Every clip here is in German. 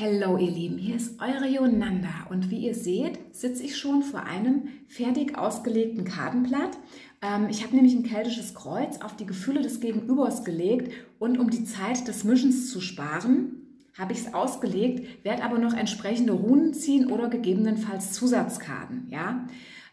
Hallo ihr Lieben, hier ist eure Yonanda und wie ihr seht, sitze ich schon vor einem fertig ausgelegten Kartenblatt. Ähm, ich habe nämlich ein keltisches Kreuz auf die Gefühle des Gegenübers gelegt und um die Zeit des Mischens zu sparen, habe ich es ausgelegt, werde aber noch entsprechende Runen ziehen oder gegebenenfalls Zusatzkarten. Ja?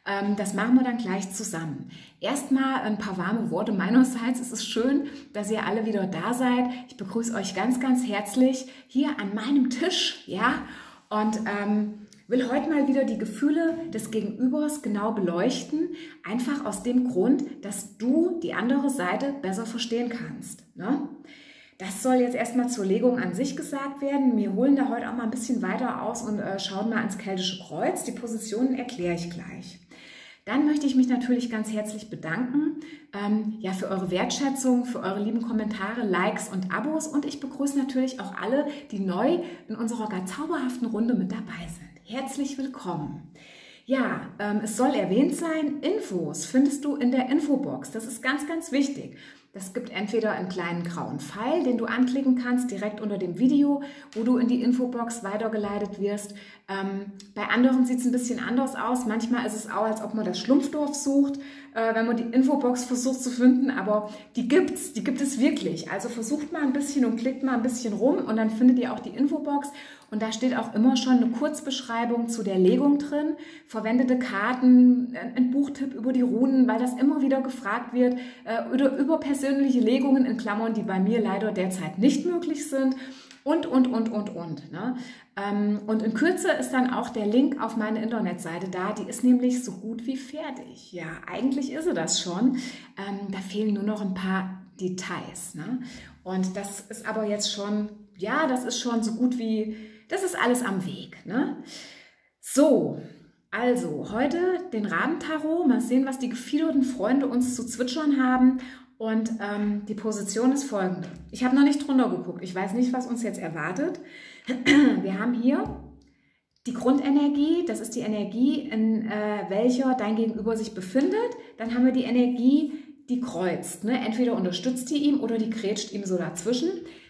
Ähm, das machen wir dann gleich zusammen. Erstmal ein paar warme Worte meinerseits. Es ist schön, dass ihr alle wieder da seid. Ich begrüße euch ganz, ganz herzlich hier an meinem Tisch. Ja, und ähm, will heute mal wieder die Gefühle des Gegenübers genau beleuchten. Einfach aus dem Grund, dass du die andere Seite besser verstehen kannst. Ne? Das soll jetzt erstmal zur Legung an sich gesagt werden. Wir holen da heute auch mal ein bisschen weiter aus und äh, schauen mal ans keltische Kreuz. Die Positionen erkläre ich gleich. Dann möchte ich mich natürlich ganz herzlich bedanken ähm, ja, für eure Wertschätzung, für eure lieben Kommentare, Likes und Abos. Und ich begrüße natürlich auch alle, die neu in unserer gar zauberhaften Runde mit dabei sind. Herzlich willkommen. Ja, ähm, es soll erwähnt sein, Infos findest du in der Infobox. Das ist ganz, ganz wichtig. Das gibt entweder einen kleinen grauen Pfeil, den du anklicken kannst, direkt unter dem Video, wo du in die Infobox weitergeleitet wirst. Ähm, bei anderen sieht es ein bisschen anders aus. Manchmal ist es auch, als ob man das Schlumpfdorf sucht, äh, wenn man die Infobox versucht zu finden. Aber die gibt's, die gibt es wirklich. Also versucht mal ein bisschen und klickt mal ein bisschen rum und dann findet ihr auch die Infobox. Und da steht auch immer schon eine Kurzbeschreibung zu der Legung drin, verwendete Karten, ein Buchtipp über die Runen, weil das immer wieder gefragt wird, äh, oder über persönliche Legungen in Klammern, die bei mir leider derzeit nicht möglich sind und, und, und, und, und. Ne? Ähm, und in Kürze ist dann auch der Link auf meine Internetseite da. Die ist nämlich so gut wie fertig. Ja, eigentlich ist sie das schon. Ähm, da fehlen nur noch ein paar Details. Ne? Und das ist aber jetzt schon, ja, das ist schon so gut wie das ist alles am Weg. Ne? So, also heute den Rabentarot. Mal sehen, was die gefiederten Freunde uns zu zwitschern haben. Und ähm, die Position ist folgende. Ich habe noch nicht drunter geguckt. Ich weiß nicht, was uns jetzt erwartet. Wir haben hier die Grundenergie. Das ist die Energie, in äh, welcher dein Gegenüber sich befindet. Dann haben wir die Energie, die kreuzt. Ne? Entweder unterstützt die ihm oder die grätscht ihm so dazwischen.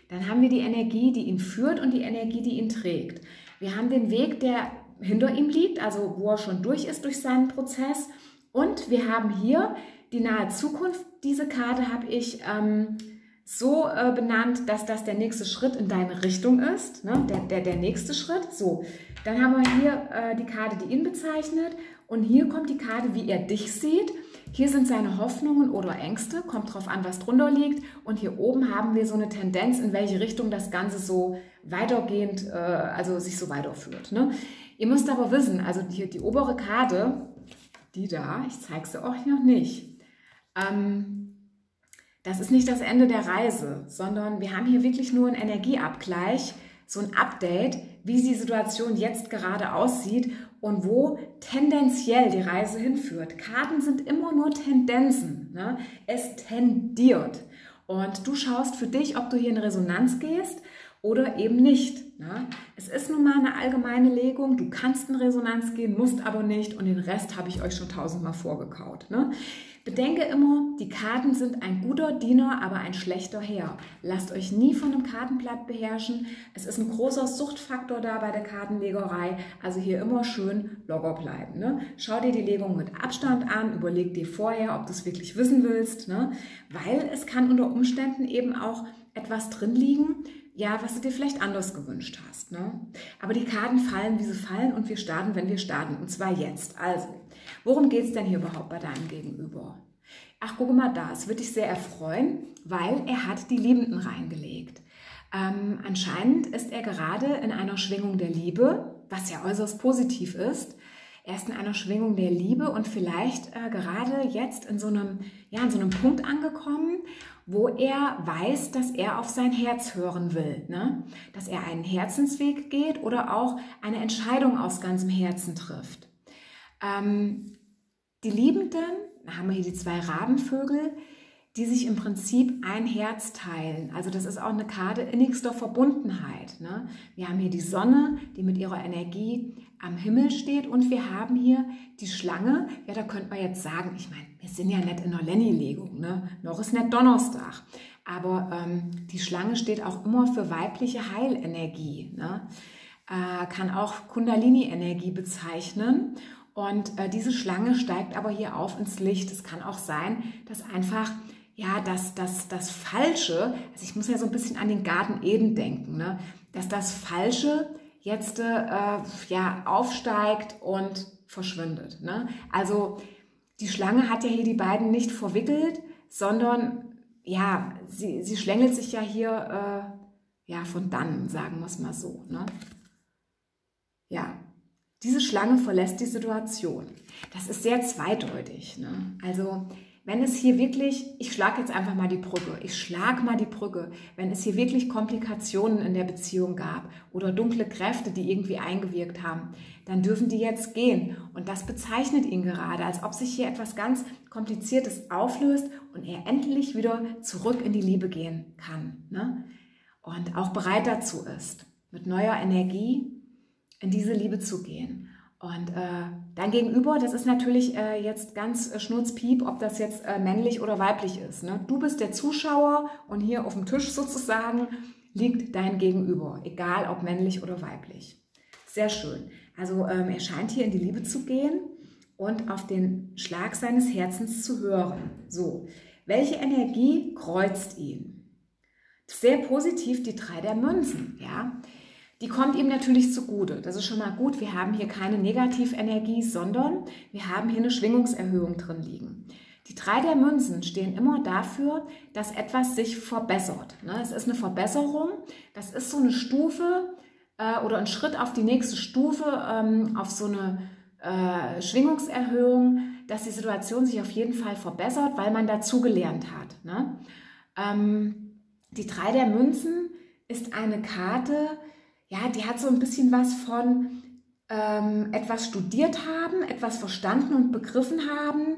Dann haben wir die Energie, die ihn führt und die Energie, die ihn trägt. Wir haben den Weg, der hinter ihm liegt, also wo er schon durch ist durch seinen Prozess. Und wir haben hier die nahe Zukunft. Diese Karte habe ich ähm, so äh, benannt, dass das der nächste Schritt in deine Richtung ist. Ne? Der, der, der nächste Schritt. So, dann haben wir hier äh, die Karte, die ihn bezeichnet. Und hier kommt die Karte, wie er dich sieht. Hier sind seine Hoffnungen oder Ängste, kommt drauf an, was drunter liegt. Und hier oben haben wir so eine Tendenz, in welche Richtung das Ganze so weitergehend, äh, also sich so weiterführt. Ne? Ihr müsst aber wissen, also die, die obere Karte, die da, ich zeige sie euch noch nicht, ähm, das ist nicht das Ende der Reise, sondern wir haben hier wirklich nur einen Energieabgleich, so ein Update, wie die Situation jetzt gerade aussieht und wo tendenziell die Reise hinführt. Karten sind immer nur Tendenzen. Ne? Es tendiert. Und du schaust für dich, ob du hier in Resonanz gehst oder eben nicht. Ne? Es ist nun mal eine allgemeine Legung. Du kannst in Resonanz gehen, musst aber nicht. Und den Rest habe ich euch schon tausendmal vorgekaut. Ne? Bedenke immer, die Karten sind ein guter Diener, aber ein schlechter Herr. Lasst euch nie von einem Kartenblatt beherrschen. Es ist ein großer Suchtfaktor da bei der Kartenlegerei. Also hier immer schön locker bleiben. Ne? Schau dir die Legung mit Abstand an, überleg dir vorher, ob du es wirklich wissen willst. Ne? Weil es kann unter Umständen eben auch etwas drin liegen, ja, was du dir vielleicht anders gewünscht hast. Ne? Aber die Karten fallen, wie sie fallen und wir starten, wenn wir starten. Und zwar jetzt. Also, worum geht es denn hier überhaupt bei deinem Gegenüber? Ach, guck mal da, es wird dich sehr erfreuen, weil er hat die Liebenden reingelegt. Ähm, anscheinend ist er gerade in einer Schwingung der Liebe, was ja äußerst positiv ist. Er ist in einer Schwingung der Liebe und vielleicht äh, gerade jetzt in so, einem, ja, in so einem Punkt angekommen, wo er weiß, dass er auf sein Herz hören will. Ne? Dass er einen Herzensweg geht oder auch eine Entscheidung aus ganzem Herzen trifft. Ähm, die Liebenden, da haben wir hier die zwei Rabenvögel, die sich im Prinzip ein Herz teilen. Also das ist auch eine Karte innigster Verbundenheit. Ne? Wir haben hier die Sonne, die mit ihrer Energie am Himmel steht und wir haben hier die Schlange. Ja, da könnte man jetzt sagen, ich meine, wir sind ja nicht in der Lenny-Legung, ne? noch ist nicht Donnerstag. Aber ähm, die Schlange steht auch immer für weibliche Heilenergie. Ne? äh, kann auch Kundalini-Energie bezeichnen. Und äh, diese Schlange steigt aber hier auf ins Licht. Es kann auch sein, dass einfach ja, dass das, das Falsche, also ich muss ja so ein bisschen an den Garten Eden denken, ne? dass das Falsche jetzt äh, ja, aufsteigt und verschwindet. Ne? Also die Schlange hat ja hier die beiden nicht verwickelt, sondern ja, sie, sie schlängelt sich ja hier äh, ja, von dann, sagen wir es mal so. Ne? Ja, diese Schlange verlässt die Situation. Das ist sehr zweideutig. Ne? Also wenn es hier wirklich, ich schlage jetzt einfach mal die Brücke, ich schlage mal die Brücke, wenn es hier wirklich Komplikationen in der Beziehung gab oder dunkle Kräfte, die irgendwie eingewirkt haben, dann dürfen die jetzt gehen. Und das bezeichnet ihn gerade, als ob sich hier etwas ganz Kompliziertes auflöst und er endlich wieder zurück in die Liebe gehen kann. Ne? Und auch bereit dazu ist, mit neuer Energie in diese Liebe zu gehen. Und äh, dein Gegenüber, das ist natürlich äh, jetzt ganz äh, schnurzpiep, ob das jetzt äh, männlich oder weiblich ist. Ne? Du bist der Zuschauer und hier auf dem Tisch sozusagen liegt dein Gegenüber, egal ob männlich oder weiblich. Sehr schön. Also ähm, er scheint hier in die Liebe zu gehen und auf den Schlag seines Herzens zu hören. So, welche Energie kreuzt ihn? Sehr positiv die drei der Münzen, ja die kommt ihm natürlich zugute. Das ist schon mal gut. Wir haben hier keine Negativenergie, sondern wir haben hier eine Schwingungserhöhung drin liegen. Die drei der Münzen stehen immer dafür, dass etwas sich verbessert. Ne? Es ist eine Verbesserung. Das ist so eine Stufe äh, oder ein Schritt auf die nächste Stufe, ähm, auf so eine äh, Schwingungserhöhung, dass die Situation sich auf jeden Fall verbessert, weil man dazugelernt hat. Ne? Ähm, die drei der Münzen ist eine Karte, ja, die hat so ein bisschen was von ähm, etwas studiert haben, etwas verstanden und begriffen haben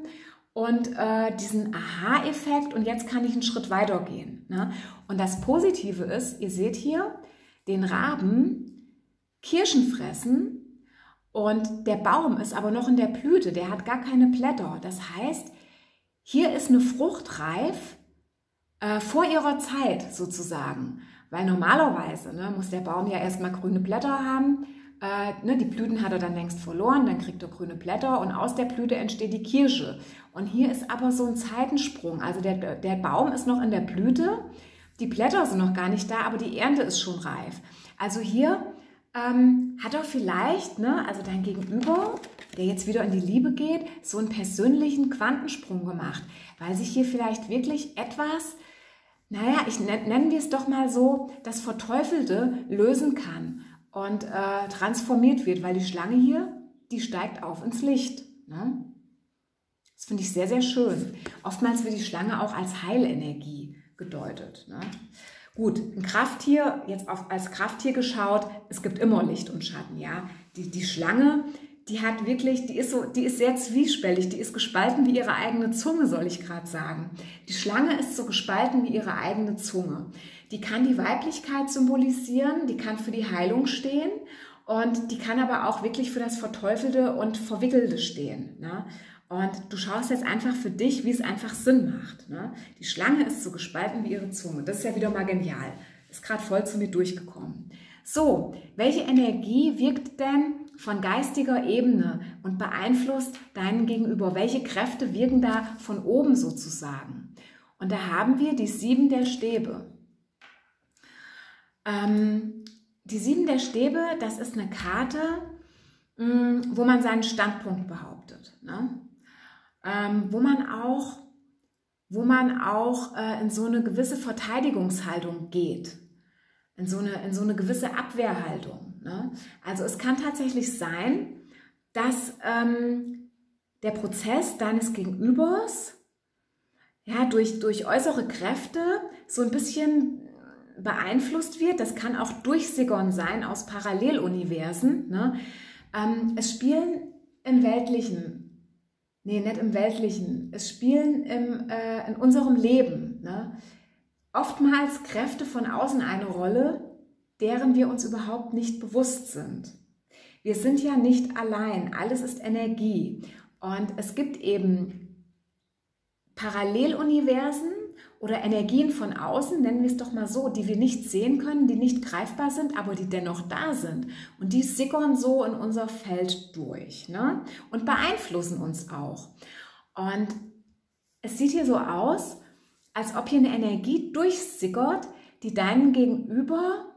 und äh, diesen Aha-Effekt und jetzt kann ich einen Schritt weiter gehen. Ne? Und das Positive ist, ihr seht hier den Raben Kirschen fressen und der Baum ist aber noch in der Blüte, der hat gar keine Blätter. Das heißt, hier ist eine Frucht reif äh, vor ihrer Zeit sozusagen. Weil normalerweise ne, muss der Baum ja erstmal grüne Blätter haben. Äh, ne, die Blüten hat er dann längst verloren, dann kriegt er grüne Blätter und aus der Blüte entsteht die Kirsche. Und hier ist aber so ein Zeitensprung. Also der, der Baum ist noch in der Blüte, die Blätter sind noch gar nicht da, aber die Ernte ist schon reif. Also hier ähm, hat er vielleicht, ne, also dein Gegenüber, der jetzt wieder in die Liebe geht, so einen persönlichen Quantensprung gemacht, weil sich hier vielleicht wirklich etwas naja, ich nennen wir es doch mal so, das Verteufelte lösen kann und äh, transformiert wird, weil die Schlange hier, die steigt auf ins Licht. Ne? Das finde ich sehr, sehr schön. Oftmals wird die Schlange auch als Heilenergie gedeutet. Ne? Gut, ein Krafttier, jetzt auf, als Krafttier geschaut, es gibt immer Licht und Schatten, ja. Die, die Schlange, die hat wirklich, die ist so, die ist sehr zwiespältig, die ist gespalten wie ihre eigene Zunge, soll ich gerade sagen. Die Schlange ist so gespalten wie ihre eigene Zunge. Die kann die Weiblichkeit symbolisieren, die kann für die Heilung stehen und die kann aber auch wirklich für das Verteufelte und Verwickelte stehen. Ne? Und du schaust jetzt einfach für dich, wie es einfach Sinn macht. Ne? Die Schlange ist so gespalten wie ihre Zunge. Das ist ja wieder mal genial. Ist gerade voll zu mir durchgekommen. So, welche Energie wirkt denn von geistiger Ebene und beeinflusst deinen Gegenüber? Welche Kräfte wirken da von oben sozusagen? Und da haben wir die sieben der Stäbe. Ähm, die sieben der Stäbe, das ist eine Karte, mh, mm, wo man seinen Standpunkt behauptet. Ne? Ähm, wo man auch, wo man auch äh, in so eine gewisse Verteidigungshaltung geht in so eine, in so eine gewisse Abwehrhaltung. Ne? Also es kann tatsächlich sein, dass ähm, der Prozess deines Gegenübers ja, durch, durch äußere Kräfte so ein bisschen beeinflusst wird. Das kann auch Durchsickern sein aus Paralleluniversen. Ne? Ähm, es spielen im Weltlichen, nee, nicht im Weltlichen, es spielen im, äh, in unserem Leben. Ne? oftmals Kräfte von außen eine Rolle, deren wir uns überhaupt nicht bewusst sind. Wir sind ja nicht allein, alles ist Energie und es gibt eben Paralleluniversen oder Energien von außen, nennen wir es doch mal so, die wir nicht sehen können, die nicht greifbar sind, aber die dennoch da sind. Und die sickern so in unser Feld durch ne? und beeinflussen uns auch. Und es sieht hier so aus, als ob hier eine Energie durchsickert, die deinen Gegenüber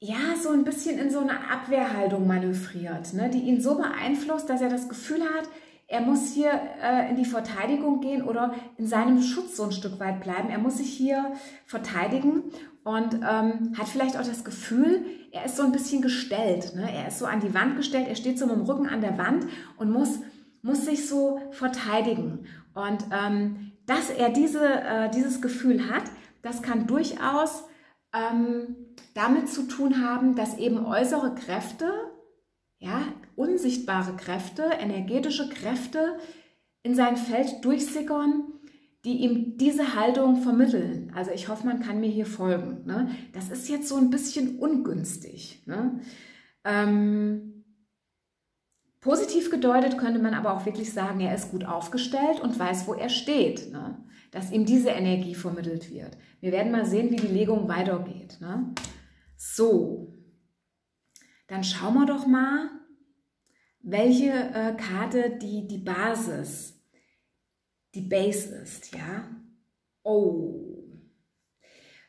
ja so ein bisschen in so eine Abwehrhaltung manövriert, ne? die ihn so beeinflusst, dass er das Gefühl hat, er muss hier äh, in die Verteidigung gehen oder in seinem Schutz so ein Stück weit bleiben. Er muss sich hier verteidigen und ähm, hat vielleicht auch das Gefühl, er ist so ein bisschen gestellt. Ne? Er ist so an die Wand gestellt, er steht so mit dem Rücken an der Wand und muss, muss sich so verteidigen. Und ähm, dass er diese, äh, dieses Gefühl hat, das kann durchaus ähm, damit zu tun haben, dass eben äußere Kräfte, ja, unsichtbare Kräfte, energetische Kräfte in sein Feld durchsickern, die ihm diese Haltung vermitteln. Also ich hoffe, man kann mir hier folgen. Ne? Das ist jetzt so ein bisschen ungünstig. Ne? Ähm, positiv gedeutet könnte man aber auch wirklich sagen, er ist gut aufgestellt und weiß, wo er steht. Ne? Dass ihm diese Energie vermittelt wird. Wir werden mal sehen, wie die Legung weitergeht. Ne? So, dann schauen wir doch mal, welche äh, Karte die, die Basis, die Base ist, ja. Oh,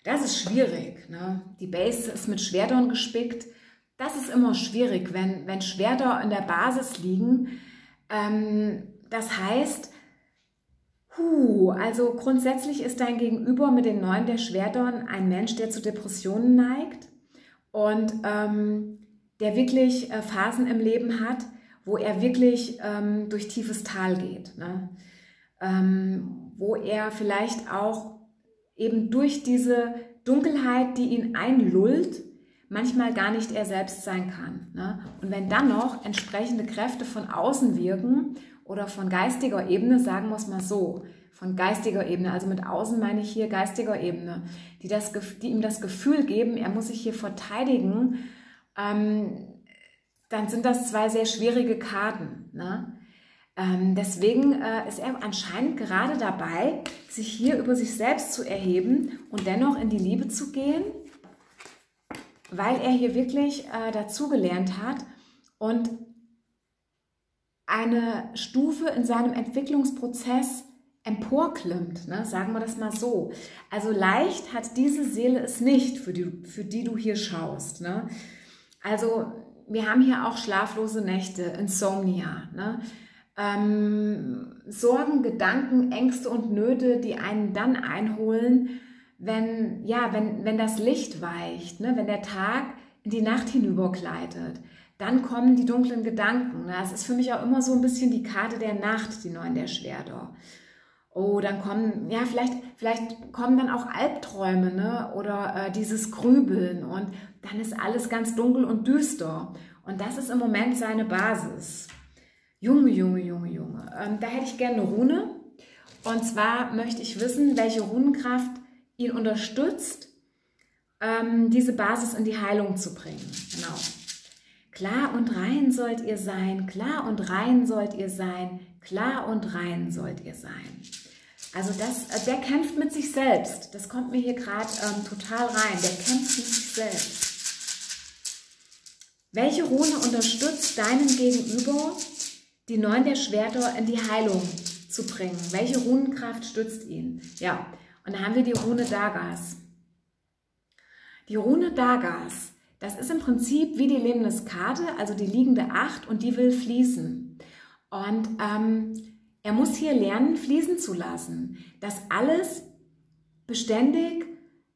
das ist schwierig. Ne? Die Base ist mit Schwertern gespickt. Das ist immer schwierig, wenn, wenn Schwerter in der Basis liegen. Ähm, das heißt, hu, also grundsätzlich ist dein Gegenüber mit den Neuen der Schwertern ein Mensch, der zu Depressionen neigt und ähm, der wirklich äh, Phasen im Leben hat, wo er wirklich ähm, durch tiefes Tal geht, ne? ähm, wo er vielleicht auch eben durch diese Dunkelheit, die ihn einlullt, manchmal gar nicht er selbst sein kann. Ne? Und wenn dann noch entsprechende Kräfte von außen wirken oder von geistiger Ebene, sagen wir es mal so, von geistiger Ebene, also mit außen meine ich hier geistiger Ebene, die, das, die ihm das Gefühl geben, er muss sich hier verteidigen, ähm, dann sind das zwei sehr schwierige Karten. Ne? Ähm, deswegen äh, ist er anscheinend gerade dabei, sich hier über sich selbst zu erheben und dennoch in die Liebe zu gehen, weil er hier wirklich äh, dazugelernt hat und eine Stufe in seinem Entwicklungsprozess emporklimmt, ne? sagen wir das mal so. Also leicht hat diese Seele es nicht, für die, für die du hier schaust. Ne? Also wir haben hier auch schlaflose Nächte, Insomnia. Ne? Ähm, Sorgen, Gedanken, Ängste und Nöte, die einen dann einholen, wenn, ja, wenn, wenn das Licht weicht, ne? wenn der Tag in die Nacht hinübergleitet. Dann kommen die dunklen Gedanken. Ne? Das ist für mich auch immer so ein bisschen die Karte der Nacht, die Neun der Schwerter. Oh, dann kommen, ja, vielleicht, vielleicht kommen dann auch Albträume, ne? Oder äh, dieses Grübeln und dann ist alles ganz dunkel und düster. Und das ist im Moment seine Basis. Junge, Junge, Junge, Junge. Ähm, da hätte ich gerne eine Rune. Und zwar möchte ich wissen, welche Runenkraft ihn unterstützt, ähm, diese Basis in die Heilung zu bringen. Genau. Klar und rein sollt ihr sein, klar und rein sollt ihr sein, klar und rein sollt ihr sein. Also das, äh, der kämpft mit sich selbst. Das kommt mir hier gerade ähm, total rein. Der kämpft mit sich selbst. Welche Rune unterstützt deinen Gegenüber, die Neun der Schwerter in die Heilung zu bringen? Welche Runenkraft stützt ihn? Ja, und da haben wir die Rune Dagas. Die Rune Dagas, das ist im Prinzip wie die Lebenskarte, also die liegende Acht und die will fließen. Und ähm, er muss hier lernen, fließen zu lassen, dass alles beständig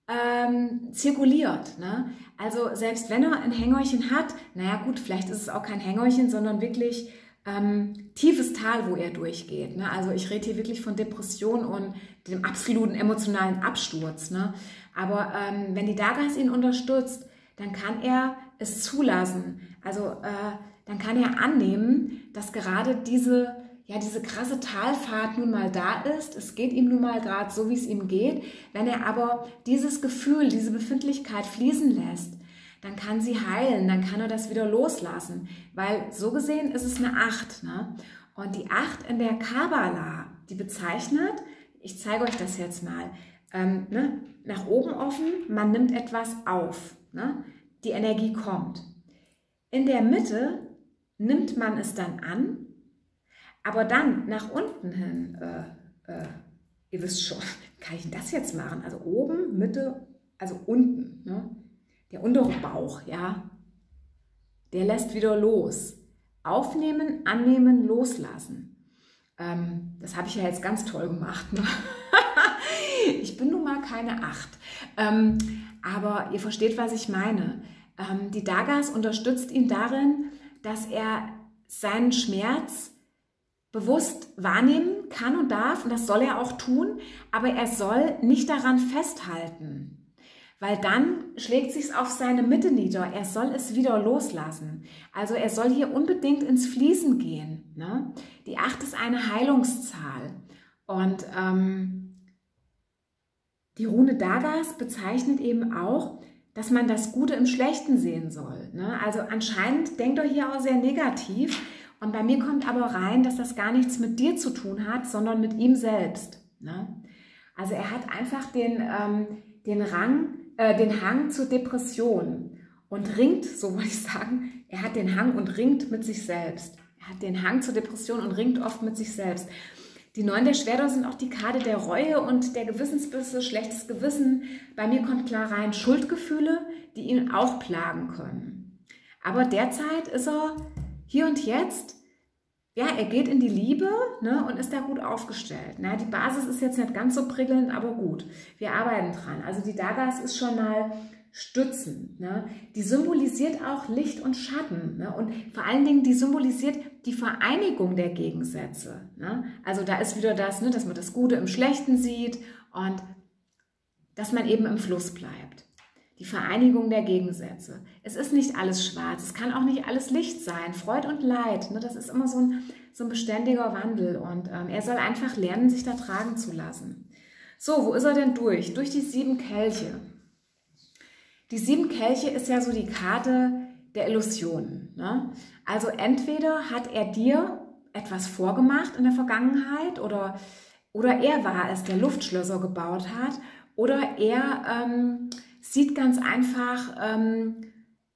ähm, zirkuliert. Ne? Also selbst wenn er ein Hängerchen hat, naja gut, vielleicht ist es auch kein Hängerchen, sondern wirklich ähm, tiefes Tal, wo er durchgeht. Ne? Also ich rede hier wirklich von Depression und dem absoluten emotionalen Absturz. Ne? Aber ähm, wenn die Dagas ihn unterstützt, dann kann er es zulassen. Also äh, dann kann er annehmen, dass gerade diese ja, diese krasse Talfahrt nun mal da ist. Es geht ihm nun mal gerade so, wie es ihm geht. Wenn er aber dieses Gefühl, diese Befindlichkeit fließen lässt, dann kann sie heilen, dann kann er das wieder loslassen. Weil so gesehen ist es eine Acht. Ne? Und die Acht in der Kabbala, die bezeichnet ich zeige euch das jetzt mal. Ähm, ne? Nach oben offen, man nimmt etwas auf. Ne? Die Energie kommt. In der Mitte nimmt man es dann an, aber dann nach unten hin, äh, äh, ihr wisst schon, kann ich das jetzt machen? Also oben, Mitte, also unten. Ne? Der untere Bauch, ja, der lässt wieder los. Aufnehmen, annehmen, loslassen. Ähm, das habe ich ja jetzt ganz toll gemacht. Ne? ich bin nun mal keine Acht. Ähm, aber ihr versteht, was ich meine. Ähm, die Dagas unterstützt ihn darin, dass er seinen Schmerz bewusst wahrnehmen kann und darf, und das soll er auch tun, aber er soll nicht daran festhalten weil dann schlägt sich's auf seine Mitte nieder. Er soll es wieder loslassen. Also er soll hier unbedingt ins Fließen gehen. Ne? Die Acht ist eine Heilungszahl und ähm, die Rune Dagas bezeichnet eben auch, dass man das Gute im Schlechten sehen soll. Ne? Also anscheinend denkt er hier auch sehr negativ. Und bei mir kommt aber rein, dass das gar nichts mit dir zu tun hat, sondern mit ihm selbst. Ne? Also er hat einfach den, ähm, den Rang, äh, den Hang zur Depression und ringt, so wollte ich sagen, er hat den Hang und ringt mit sich selbst. Er hat den Hang zur Depression und ringt oft mit sich selbst. Die Neun der Schwerter sind auch die Karte der Reue und der Gewissensbisse, schlechtes Gewissen. Bei mir kommt klar rein Schuldgefühle, die ihn auch plagen können. Aber derzeit ist er hier und jetzt ja, er geht in die Liebe ne, und ist da gut aufgestellt. Na, die Basis ist jetzt nicht ganz so prickelnd, aber gut. Wir arbeiten dran. Also die Dagas ist schon mal stützen. Ne? Die symbolisiert auch Licht und Schatten. Ne? Und vor allen Dingen, die symbolisiert die Vereinigung der Gegensätze. Ne? Also da ist wieder das, ne, dass man das Gute im Schlechten sieht und dass man eben im Fluss bleibt die Vereinigung der Gegensätze. Es ist nicht alles schwarz, es kann auch nicht alles Licht sein, Freud und Leid. Ne, das ist immer so ein, so ein beständiger Wandel und ähm, er soll einfach lernen, sich da tragen zu lassen. So, wo ist er denn durch? Durch die sieben Kelche. Die sieben Kelche ist ja so die Karte der Illusionen. Ne? Also entweder hat er dir etwas vorgemacht in der Vergangenheit oder, oder er war es, der Luftschlösser gebaut hat oder er ähm, sieht ganz einfach ähm,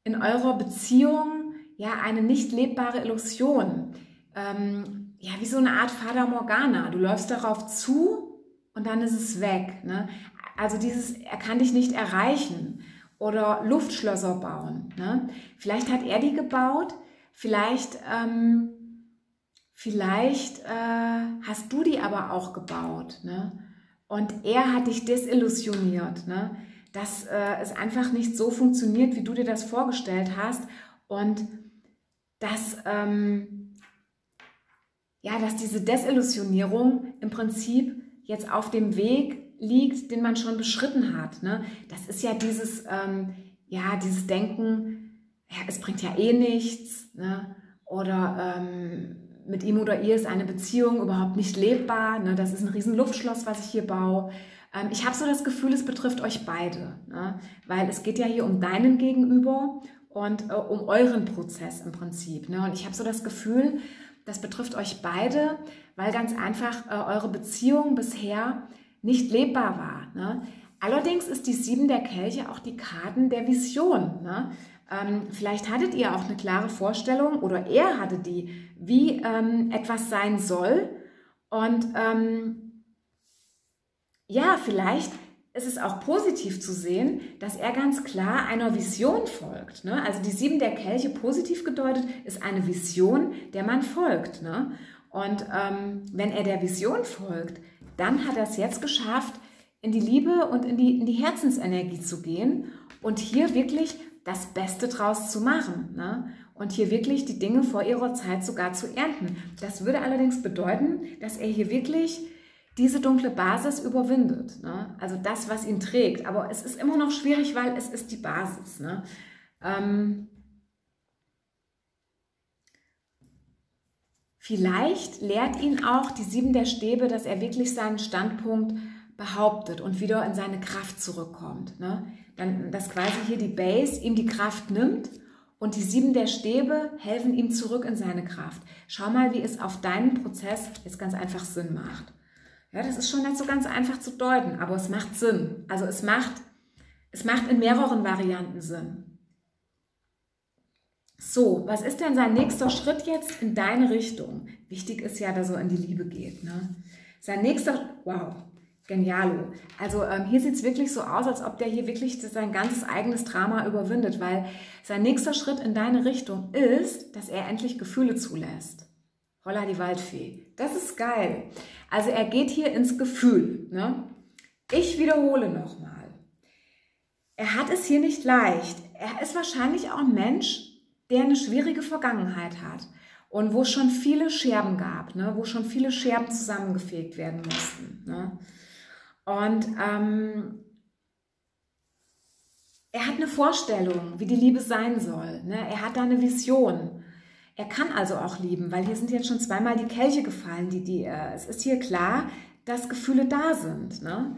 in eurer Beziehung ja eine nicht lebbare Illusion. Ähm, ja, wie so eine Art Fada Morgana. Du läufst darauf zu und dann ist es weg. Ne? Also dieses, er kann dich nicht erreichen oder Luftschlösser bauen. Ne? Vielleicht hat er die gebaut, vielleicht, ähm, vielleicht äh, hast du die aber auch gebaut. Ne? Und er hat dich desillusioniert. Ne? Dass äh, es einfach nicht so funktioniert, wie du dir das vorgestellt hast und dass, ähm, ja, dass diese Desillusionierung im Prinzip jetzt auf dem Weg liegt, den man schon beschritten hat. Ne? Das ist ja dieses, ähm, ja, dieses Denken, ja, es bringt ja eh nichts ne? oder ähm, mit ihm oder ihr ist eine Beziehung überhaupt nicht lebbar. Ne? Das ist ein riesen Luftschloss, was ich hier baue. Ähm, ich habe so das Gefühl, es betrifft euch beide, ne? weil es geht ja hier um deinen Gegenüber und äh, um euren Prozess im Prinzip. Ne? Und ich habe so das Gefühl, das betrifft euch beide, weil ganz einfach äh, eure Beziehung bisher nicht lebbar war. Ne? Allerdings ist die Sieben der Kelche auch die Karten der Vision. Ne? Ähm, vielleicht hattet ihr auch eine klare Vorstellung oder er hatte die, wie ähm, etwas sein soll. Und ähm, ja, vielleicht ist es auch positiv zu sehen, dass er ganz klar einer Vision folgt. Ne? Also die sieben der Kelche positiv gedeutet ist eine Vision, der man folgt. Ne? Und ähm, wenn er der Vision folgt, dann hat er es jetzt geschafft, in die Liebe und in die, in die Herzensenergie zu gehen und hier wirklich das Beste draus zu machen. Ne? Und hier wirklich die Dinge vor ihrer Zeit sogar zu ernten. Das würde allerdings bedeuten, dass er hier wirklich diese dunkle Basis überwindet. Ne? Also das, was ihn trägt. Aber es ist immer noch schwierig, weil es ist die Basis. Ne? Ähm, vielleicht lehrt ihn auch die Sieben der Stäbe, dass er wirklich seinen Standpunkt behauptet und wieder in seine Kraft zurückkommt. Ne? Dann, dass quasi hier die Base ihm die Kraft nimmt und die Sieben der Stäbe helfen ihm zurück in seine Kraft. Schau mal, wie es auf deinen Prozess jetzt ganz einfach Sinn macht. Ja, das ist schon nicht so ganz einfach zu deuten, aber es macht Sinn. Also es macht, es macht in mehreren Varianten Sinn. So, was ist denn sein nächster Schritt jetzt in deine Richtung? Wichtig ist ja, dass er in die Liebe geht. Ne? Sein nächster, wow, genialo. Also ähm, hier sieht es wirklich so aus, als ob der hier wirklich sein ganzes eigenes Drama überwindet, weil sein nächster Schritt in deine Richtung ist, dass er endlich Gefühle zulässt. Holla die Waldfee. Das ist geil. Also er geht hier ins Gefühl. Ne? Ich wiederhole nochmal. Er hat es hier nicht leicht. Er ist wahrscheinlich auch ein Mensch, der eine schwierige Vergangenheit hat und wo es schon viele Scherben gab, ne? wo schon viele Scherben zusammengefegt werden mussten. Ne? Und ähm, er hat eine Vorstellung, wie die Liebe sein soll. Ne? Er hat da eine Vision. Er kann also auch lieben, weil hier sind jetzt schon zweimal die Kelche gefallen. Die, die, äh, es ist hier klar, dass Gefühle da sind. Ne?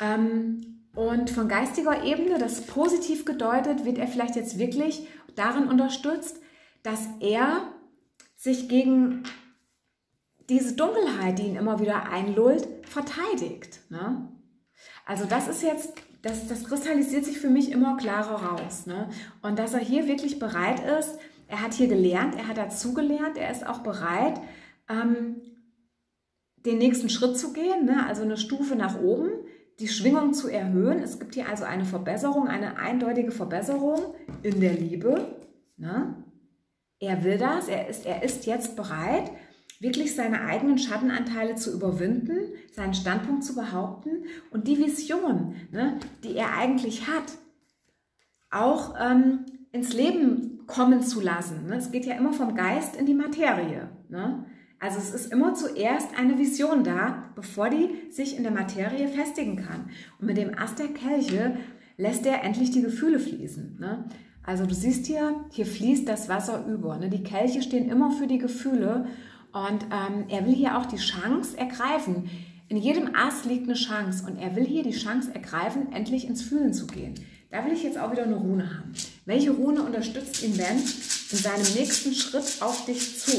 Ähm, und von geistiger Ebene, das positiv gedeutet, wird er vielleicht jetzt wirklich darin unterstützt, dass er sich gegen diese Dunkelheit, die ihn immer wieder einlullt, verteidigt. Ne? Also das ist jetzt, das, das kristallisiert sich für mich immer klarer raus. Ne? Und dass er hier wirklich bereit ist, er hat hier gelernt, er hat dazugelernt, er ist auch bereit, ähm, den nächsten Schritt zu gehen, ne? also eine Stufe nach oben, die Schwingung zu erhöhen. Es gibt hier also eine Verbesserung, eine eindeutige Verbesserung in der Liebe. Ne? Er will das, er ist, er ist jetzt bereit, wirklich seine eigenen Schattenanteile zu überwinden, seinen Standpunkt zu behaupten und die Vision, ne, die er eigentlich hat, auch ähm, ins Leben kommen zu lassen. Ne? Es geht ja immer vom Geist in die Materie. Ne? Also es ist immer zuerst eine Vision da, bevor die sich in der Materie festigen kann. Und mit dem Ast der Kelche lässt er endlich die Gefühle fließen. Ne? Also du siehst hier, hier fließt das Wasser über. Die Kelche stehen immer für die Gefühle und ähm, er will hier auch die Chance ergreifen. In jedem Ast liegt eine Chance und er will hier die Chance ergreifen, endlich ins Fühlen zu gehen. Da will ich jetzt auch wieder eine Rune haben. Welche Rune unterstützt ihn denn in seinem nächsten Schritt auf dich zu?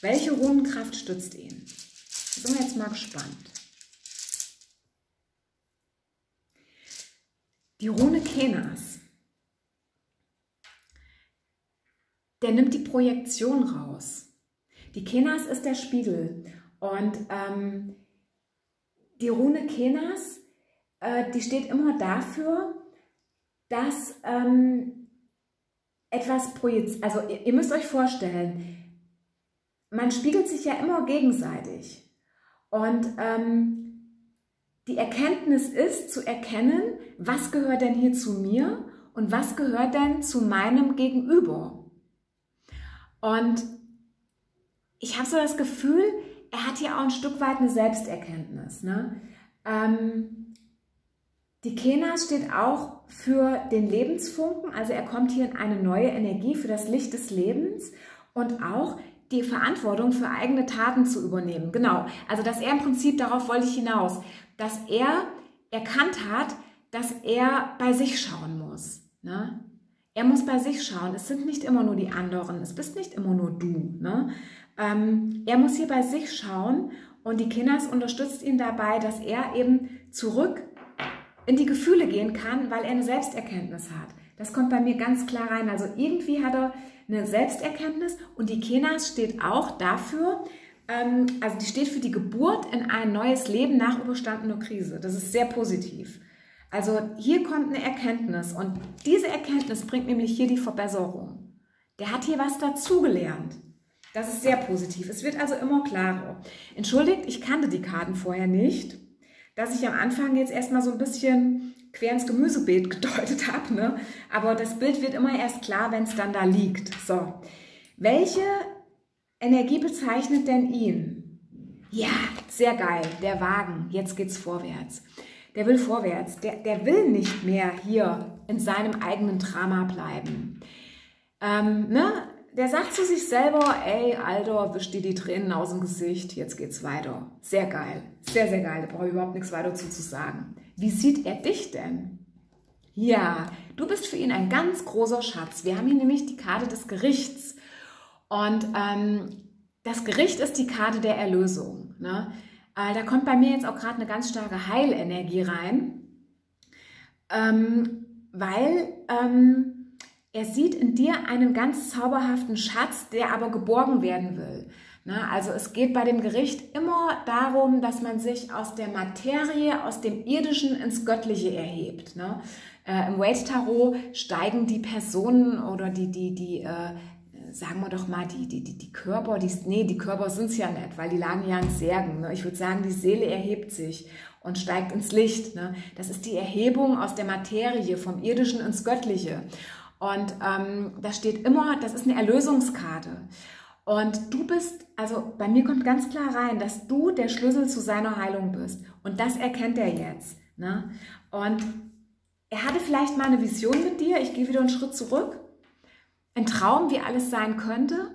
Welche Runenkraft stützt ihn? Sind wir jetzt mal gespannt. Die Rune Kenas. der nimmt die Projektion raus. Die Kenas ist der Spiegel und ähm, die Rune Kenas, äh, die steht immer dafür, dass ähm, etwas projiziert, also ihr, ihr müsst euch vorstellen, man spiegelt sich ja immer gegenseitig und ähm, die Erkenntnis ist zu erkennen, was gehört denn hier zu mir und was gehört denn zu meinem Gegenüber. Und ich habe so das Gefühl, er hat hier auch ein Stück weit eine Selbsterkenntnis. Ne? Ähm, die Kena steht auch für den Lebensfunken, also er kommt hier in eine neue Energie für das Licht des Lebens und auch die Verantwortung für eigene Taten zu übernehmen. Genau, also dass er im Prinzip, darauf wollte ich hinaus, dass er erkannt hat, dass er bei sich schauen muss. Ne? Er muss bei sich schauen. Es sind nicht immer nur die anderen. Es bist nicht immer nur du. Ne? Ähm, er muss hier bei sich schauen und die Kinders unterstützt ihn dabei, dass er eben zurück in die Gefühle gehen kann, weil er eine Selbsterkenntnis hat. Das kommt bei mir ganz klar rein. Also irgendwie hat er eine Selbsterkenntnis und die Kenas steht auch dafür, ähm, also die steht für die Geburt in ein neues Leben nach überstandener Krise. Das ist sehr positiv. Also hier kommt eine Erkenntnis und diese Erkenntnis bringt nämlich hier die Verbesserung. Der hat hier was dazugelernt. Das ist sehr positiv. Es wird also immer klarer. Entschuldigt, ich kannte die Karten vorher nicht, dass ich am Anfang jetzt erstmal so ein bisschen quer ins Gemüsebeet gedeutet habe. Ne? Aber das Bild wird immer erst klar, wenn es dann da liegt. So, welche Energie bezeichnet denn ihn? Ja, sehr geil, der Wagen. Jetzt geht's vorwärts der will vorwärts, der, der will nicht mehr hier in seinem eigenen Drama bleiben. Ähm, ne? Der sagt zu sich selber, ey, Alter, wisch dir die Tränen aus dem Gesicht, jetzt geht's weiter. Sehr geil, sehr, sehr geil, da brauche ich überhaupt nichts weiter zu, zu sagen. Wie sieht er dich denn? Ja, du bist für ihn ein ganz großer Schatz. Wir haben hier nämlich die Karte des Gerichts. Und ähm, das Gericht ist die Karte der Erlösung. Ne? Äh, da kommt bei mir jetzt auch gerade eine ganz starke Heilenergie rein, ähm, weil ähm, er sieht in dir einen ganz zauberhaften Schatz, der aber geborgen werden will. Na, also es geht bei dem Gericht immer darum, dass man sich aus der Materie, aus dem Irdischen ins Göttliche erhebt. Ne? Äh, Im Wade Tarot steigen die Personen oder die, die, die äh, sagen wir doch mal, die, die, die, die Körper, die, nee, die Körper sind es ja nicht, weil die lagen ja in Särgen. Ne? Ich würde sagen, die Seele erhebt sich und steigt ins Licht. Ne? Das ist die Erhebung aus der Materie, vom Irdischen ins Göttliche. Und ähm, da steht immer, das ist eine Erlösungskarte. Und du bist, also bei mir kommt ganz klar rein, dass du der Schlüssel zu seiner Heilung bist. Und das erkennt er jetzt. Ne? Und er hatte vielleicht mal eine Vision mit dir. Ich gehe wieder einen Schritt zurück. Ein Traum, wie alles sein könnte,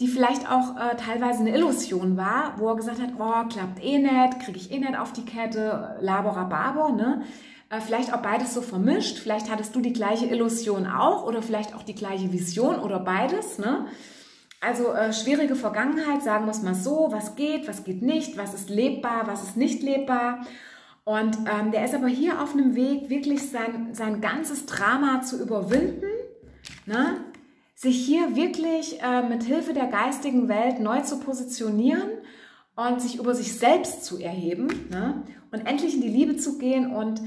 die vielleicht auch äh, teilweise eine Illusion war, wo er gesagt hat, oh, klappt eh nicht, kriege ich eh nicht auf die Kette, labora babor, ne? Äh, vielleicht auch beides so vermischt. Vielleicht hattest du die gleiche Illusion auch oder vielleicht auch die gleiche Vision oder beides. Ne? Also äh, schwierige Vergangenheit, sagen wir es mal so, was geht, was geht nicht, was ist lebbar, was ist nicht lebbar. Und ähm, der ist aber hier auf einem Weg, wirklich sein, sein ganzes Drama zu überwinden, ne? sich hier wirklich äh, mit Hilfe der geistigen Welt neu zu positionieren und sich über sich selbst zu erheben ne? und endlich in die Liebe zu gehen und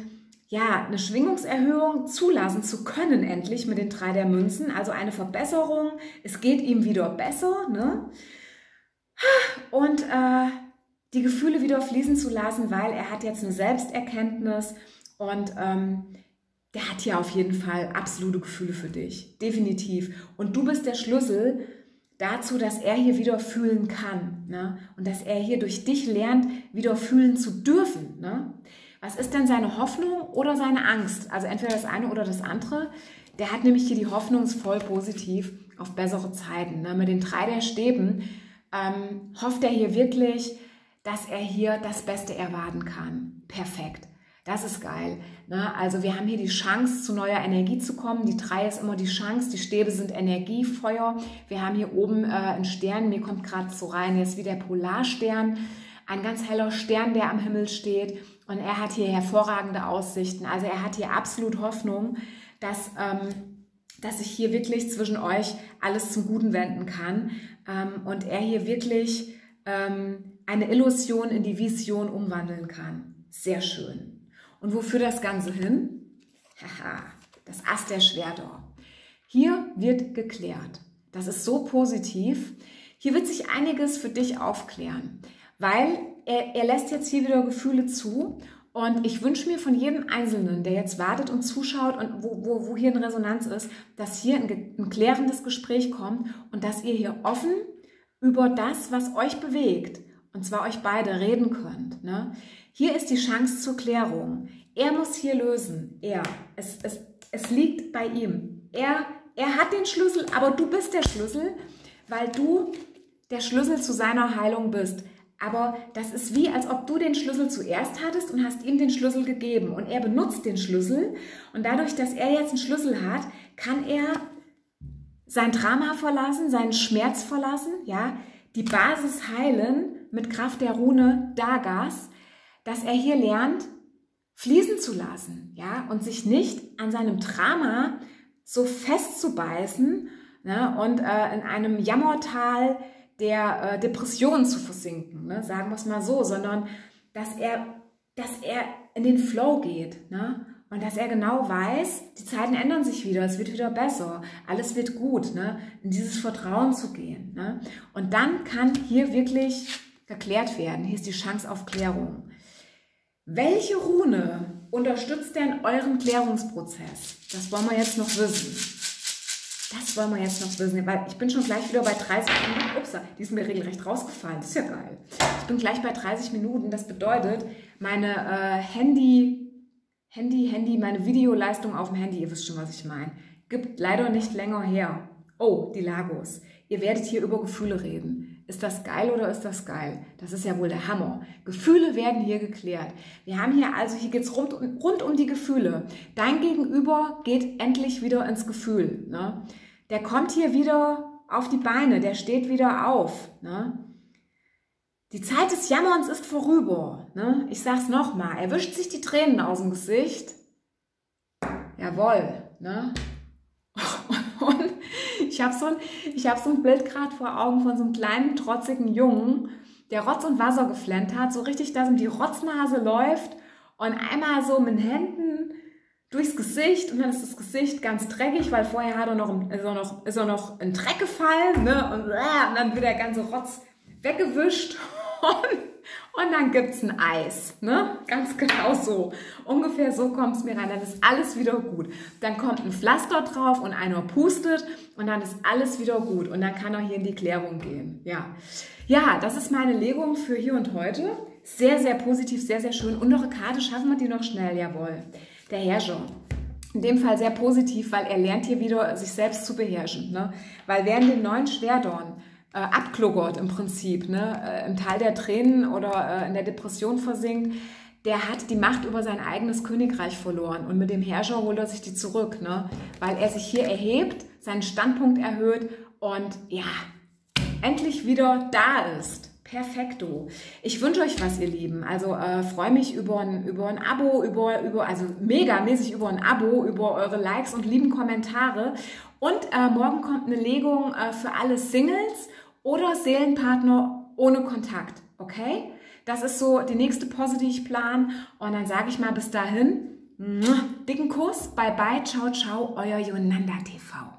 ja, eine Schwingungserhöhung zulassen zu können, endlich mit den drei der Münzen. Also eine Verbesserung. Es geht ihm wieder besser. Ne? Und äh, die Gefühle wieder fließen zu lassen, weil er hat jetzt eine Selbsterkenntnis und ähm, der hat hier auf jeden Fall absolute Gefühle für dich. Definitiv. Und du bist der Schlüssel dazu, dass er hier wieder fühlen kann. Ne? Und dass er hier durch dich lernt, wieder fühlen zu dürfen. Ne? Was ist denn seine Hoffnung oder seine Angst? Also entweder das eine oder das andere. Der hat nämlich hier die Hoffnung voll positiv auf bessere Zeiten. Ne? Mit den drei der Stäben ähm, hofft er hier wirklich, dass er hier das Beste erwarten kann. Perfekt. Das ist geil. Ne? Also wir haben hier die Chance, zu neuer Energie zu kommen. Die drei ist immer die Chance. Die Stäbe sind Energie, Feuer. Wir haben hier oben äh, einen Stern. Mir kommt gerade so rein, jetzt wie der Polarstern. Ein ganz heller Stern, der am Himmel steht. Und er hat hier hervorragende Aussichten. Also er hat hier absolut Hoffnung, dass, ähm, dass sich hier wirklich zwischen euch alles zum Guten wenden kann. Ähm, und er hier wirklich ähm, eine Illusion in die Vision umwandeln kann. Sehr schön. Und wofür das Ganze hin? Haha, das Ast der Schwerter. Hier wird geklärt. Das ist so positiv. Hier wird sich einiges für dich aufklären, weil er, er lässt jetzt hier wieder Gefühle zu und ich wünsche mir von jedem Einzelnen, der jetzt wartet und zuschaut und wo, wo, wo hier eine Resonanz ist, dass hier ein, ein klärendes Gespräch kommt und dass ihr hier offen über das, was euch bewegt, und zwar euch beide reden könnt. Ne? Hier ist die Chance zur Klärung. Er muss hier lösen. Er. Es, es, es liegt bei ihm. Er, er hat den Schlüssel, aber du bist der Schlüssel, weil du der Schlüssel zu seiner Heilung bist. Aber das ist wie, als ob du den Schlüssel zuerst hattest und hast ihm den Schlüssel gegeben. Und er benutzt den Schlüssel. Und dadurch, dass er jetzt einen Schlüssel hat, kann er sein Drama verlassen, seinen Schmerz verlassen, ja, die Basis heilen mit Kraft der Rune Dagas, dass er hier lernt, fließen zu lassen, ja, und sich nicht an seinem Drama so festzubeißen ne, und äh, in einem Jammertal der äh, Depression zu versinken, ne? sagen wir es mal so, sondern dass er, dass er in den Flow geht ne? und dass er genau weiß, die Zeiten ändern sich wieder, es wird wieder besser, alles wird gut, ne? in dieses Vertrauen zu gehen. Ne? Und dann kann hier wirklich geklärt werden, hier ist die Chance auf Klärung. Welche Rune unterstützt denn euren Klärungsprozess? Das wollen wir jetzt noch wissen. Das wollen wir jetzt noch wissen, weil ich bin schon gleich wieder bei 30 Minuten. Ups, die ist mir regelrecht rausgefallen. Das ist ja geil. Ich bin gleich bei 30 Minuten. Das bedeutet, meine äh, Handy, Handy, Handy, meine Videoleistung auf dem Handy, ihr wisst schon, was ich meine, gibt leider nicht länger her. Oh, die Lagos. Ihr werdet hier über Gefühle reden. Ist das geil oder ist das geil? Das ist ja wohl der Hammer. Gefühle werden hier geklärt. Wir haben hier also, hier geht's rund, rund um die Gefühle. Dein Gegenüber geht endlich wieder ins Gefühl. Ne? Der kommt hier wieder auf die Beine, der steht wieder auf. Ne? Die Zeit des Jammerns ist vorüber. Ne? Ich sag's nochmal. Er wischt sich die Tränen aus dem Gesicht. Jawohl. Ne? Und ich habe so, hab so ein Bild gerade vor Augen von so einem kleinen, trotzigen Jungen, der Rotz und Wasser geflennt hat, so richtig, dass ihm die Rotznase läuft und einmal so mit den Händen durchs Gesicht und dann ist das Gesicht ganz dreckig, weil vorher hat er noch, ist er noch, ist er noch in Dreck gefallen ne? und, und dann wird der ganze Rotz weggewischt und, und dann gibt es ein Eis. Ne? Ganz genau so. Ungefähr so kommt es mir rein. Dann ist alles wieder gut. Dann kommt ein Pflaster drauf und einer pustet und dann ist alles wieder gut. Und dann kann er hier in die Klärung gehen. Ja, ja das ist meine Legung für hier und heute. Sehr, sehr positiv, sehr, sehr schön. Und eure Karte schaffen wir die noch schnell, jawohl. Der Herrscher. In dem Fall sehr positiv, weil er lernt hier wieder, sich selbst zu beherrschen. Ne? Weil während den neuen Schwerdorn äh, abkluggert im Prinzip, ne? Äh, im Tal der Tränen oder äh, in der Depression versinkt, der hat die Macht über sein eigenes Königreich verloren. Und mit dem Herrscher holt er sich die zurück, ne? weil er sich hier erhebt, seinen Standpunkt erhöht und ja, endlich wieder da ist. Perfekto. Ich wünsche euch was, ihr Lieben. Also äh, freue mich über ein, über ein Abo, über, über, also megamäßig über ein Abo, über eure Likes und lieben Kommentare. Und äh, morgen kommt eine Legung äh, für alle Singles oder Seelenpartner ohne Kontakt. Okay? Das ist so die nächste Pause, die ich plan. Und dann sage ich mal bis dahin, dicken Kuss, bye bye, ciao, ciao, euer Yonanda TV.